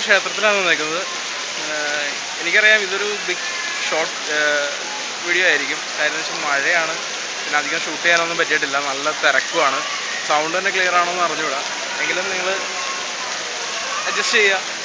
ക്ഷേത്രത്തിലാണ് നിൽക്കുന്നത് എനിക്കറിയാം ഇതൊരു ബിഗ് ഷോർട്ട് വീഡിയോ ആയിരിക്കും. കാര്യം വെച്ചാൽ മഴയാണ്. പിന്നെ അധികം ഷൂട്ട് ചെയ്യാനൊന്നും പറ്റിയിട്ടില്ല. നല്ല തിരക്കുമാണ് സൗണ്ട് തന്നെ ക്ലിയർ ആണോ എന്ന് അറിഞ്ഞുകൂടാ. എങ്കിലും നിങ്ങൾ അഡ്ജസ്റ്റ് ചെയ്യുക.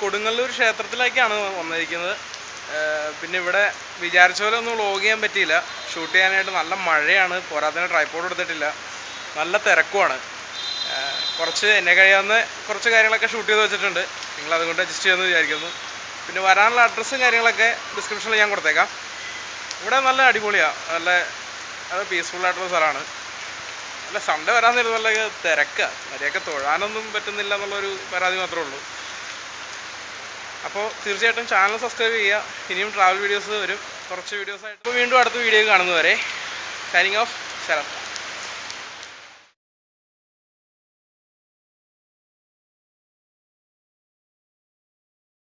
കൊടുങ്ങല്ലൂർ ക്ഷേത്രത്തിലേക്കാണ് വന്നിരിക്കുന്നത്. പിന്നെ ഇവിടെ വിചാരിച്ച പോലെ ഒന്നും വ്ളോഗ് ചെയ്യാൻ പറ്റിയില്ല. ഷൂട്ട് ചെയ്യാനായിട്ട് നല്ല മഴയാണ്. പോരാത്തതിന് ട്രൈപ്പോഡ് എടുത്തിട്ടില്ല. നല്ല തിരക്കുമാണ്. കുറച്ച് എന്നെ കഴിയാവുന്ന കുറച്ച് കാര്യങ്ങളൊക്കെ ഷൂട്ട് ചെയ്ത് വെച്ചിട്ടുണ്ട്. നിങ്ങൾ അതുകൊണ്ട് അഡ്ജസ്റ്റ് ചെയ്യുമെന്ന് വിചാരിക്കുന്നു. പിന്നെ വരാനുള്ള അഡ്രസ്സും കാര്യങ്ങളൊക്കെ ഡിസ്ക്രിപ്ഷനിൽ ഞാൻ കൊടുത്തേക്കാം. ഇവിടെ നല്ല അടിപൊളിയാണ് നല്ല നല്ല പീസ്ഫുൾ ആയിട്ടുള്ള സ്ഥലമാണ്. അല്ല സൺഡേ വരാൻ നേരം നല്ല തിരക്കാണ് മര്യാദയ്ക്ക് തൊഴാനൊന്നും പറ്റുന്നില്ല എന്നുള്ളൊരു പരാതി മാത്രമേ ഉള്ളൂ. അപ്പോൾ തീർച്ചയായിട്ടും ചാനൽ സബ്സ്ക്രൈബ് ചെയ്യുക. ഇനിയും ട്രാവൽ വീഡിയോസ് വരും. കുറച്ച് വീഡിയോസ് ആയിട്ട്. അപ്പോൾ വീണ്ടും അടുത്ത വീഡിയോ കാണുന്നവരെ സൈനിങ് ഓഫ് ശരത്